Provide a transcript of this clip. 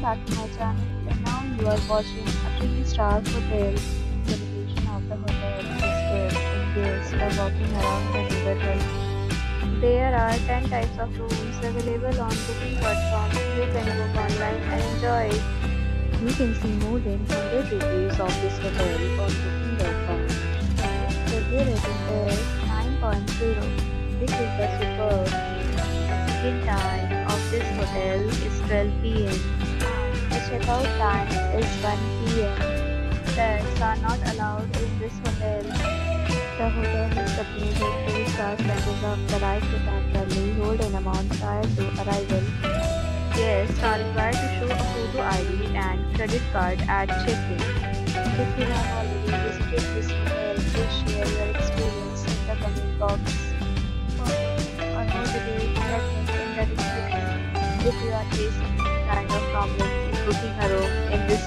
welcome back to my channel. And now you are watching a 3 star hotel. The location of the hotel is good guests are walking around the neighborhood. There are 10 types of rooms available on booking. You can book online and enjoy it. You can see more than 100 reviews of this hotel on booking.com. The rating is 9.0, which is the superb. Check-in time of this hotel is 12 pm. Checkout time is 1 pm. Pets are not allowed in this hotel. The hotel is submitted to stars and reserve the right to temporarily hold an amount prior to arrival. Guests are required to show a photo ID and credit card at check-in. If you have already visited this hotel, please share your experience in the comment box. For or more details, link in the description. If you are